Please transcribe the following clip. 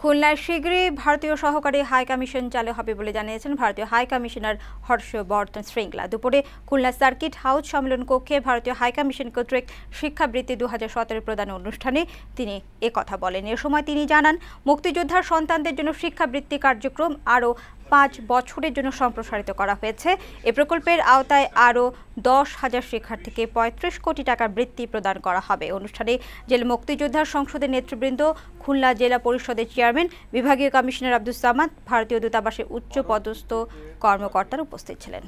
খুলনায় শীঘ্রই ভারতীয় সহকারী হাই কমিশন চালু হবে বলে জানিয়েছেন ভারতীয় হাই কমিশনার হর্ষবর্ধন শৃঙ্গলা। দুপুরে খুলনা সার্কিট হাউস সম্মেলন কক্ষে ভারতীয় হাই কমিশন কর্তৃক শিক্ষাবৃত্তি দু হাজার সতেরো প্রদান অনুষ্ঠানে তিনি কথা বলেন। এ সময় তিনি জানান, মুক্তিযোদ্ধার সন্তানদের জন্য শিক্ষাবৃত্তি কার্যক্রম আরও পাঁচ বছরের জন্য সম্প্রসারিত করা হয়েছে। এ প্রকল্পের আওতায় আরও দশ হাজার শিক্ষার্থীকে পঁয়ত্রিশ কোটি টাকার বৃত্তি প্রদান করা হবে। অনুষ্ঠানে জেলা মুক্তিযোদ্ধার সংসদের নেতৃবৃন্দ, খুলনা জেলা পরিষদের চেয়ারম্যান, বিভাগীয় কমিশনার আব্দুল সামাদ, ভারতীয় দূতাবাসের উচ্চ পদস্থ কর্মকর্তার উপস্থিত ছিলেন।